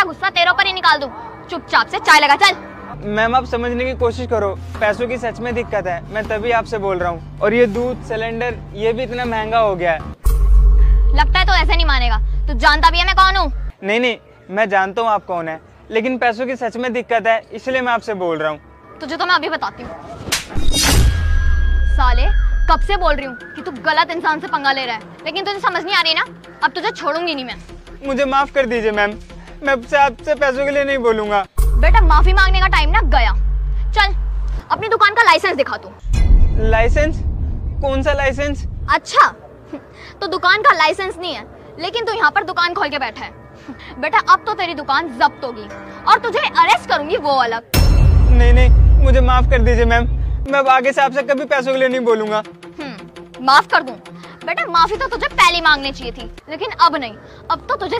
सारा गुस्सा तेरे ऊपर ही निकाल दूँ। चुपचाप से चाय लगा चल। मैम आप समझने की कोशिश करो। पैसों की सच में दिक्कत है। मैं तभी आपसे बोल रहा हूँ। और ये दूध सिलेंडर ये भी इतना महँगा हो गया है। लगता है तो ऐसे नहीं मानेगा। तू जानता भी है मैं कौन हूँ? नहीं नहीं मैं जानता हूँ आप कौन है। लेकिन पैसों की सच में दिक्कत है इसलिए मैं आपसे बोल रहा हूँ। तुझे तो मैं अभी बताती हूँ। साले कब से बोल रही हूँ कि तू गलत इंसान से पंगा ले रहा है? लेकिन तुझे समझ नहीं आ रही ना? अब तुझे छोड़ूँगी नहीं मैं। मुझे माफ़ कर दीजिए मैम। मैं आपसे आपसे पैसों के लिए नहीं बोलूँगा। बेटा माफ़ी मांगने का टाइम ना गया। चल अपनी दुकान का लाइसेंस दिखा तू। लाइसेंस कौन सा लाइसेंस अच्छा तो दुकान का लाइसेंस नहीं है लेकिन तू यहाँ पर दुकान खोल के बैठा है। बेटा अब तो तेरी दुकान जब्त होगी और तुझे अरेस्ट करूँगी वो अलग नहीं नहीं मुझे माफ़ कर दीजिए मैम मैं अब आगे से आपसे कभी पैसों के लिए नहीं बोलूँगा। हम्म, माफ़ कर दूँ। बेटा माफ़ी तो तुझे पहले मांगनी चाहिए थी लेकिन अब नहीं। अब तो तुझे